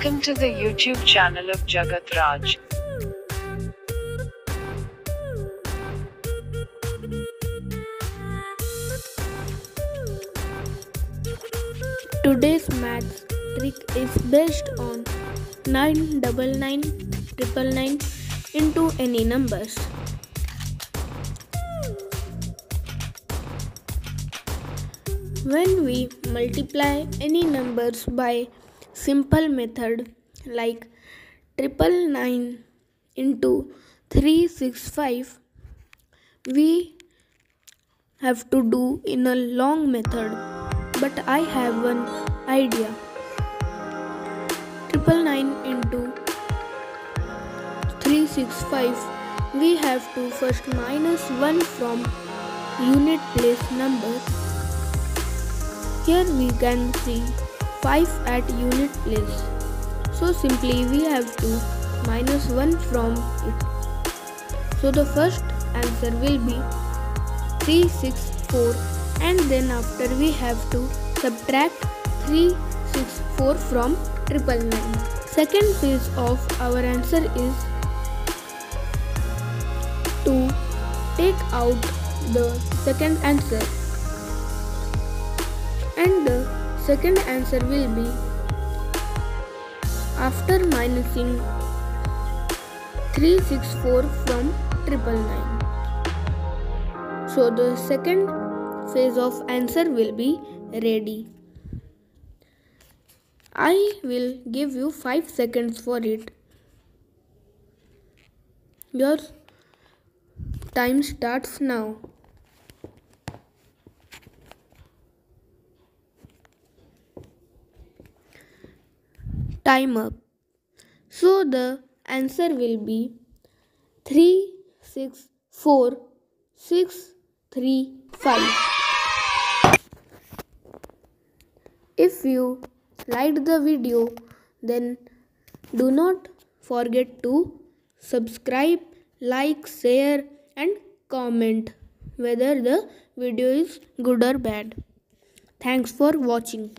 Welcome to the YouTube channel of Jagat Raj. Today's maths trick is based on 999 into any numbers. When we multiply any numbers by simple method like triple nine into 365 we have to do in a long method but I have one idea. Triple nine into 365 we have to first minus 1 from unit place number. Here we can see 5 at unit place. So simply we have to minus 1 from it. So the first answer will be 364 and then after we have to subtract 364 from 999. Second phase of our answer is to take out the second answer and the second answer will be after minusing 364 from 999. So the second phase of answer will be ready. I will give you 5 seconds for it. Your time starts now. Time up. So the answer will be 3, 6, 4, 6, 3, 5. If you liked the video then do not forget to subscribe, like, share and comment whether the video is good or bad. Thanks for watching.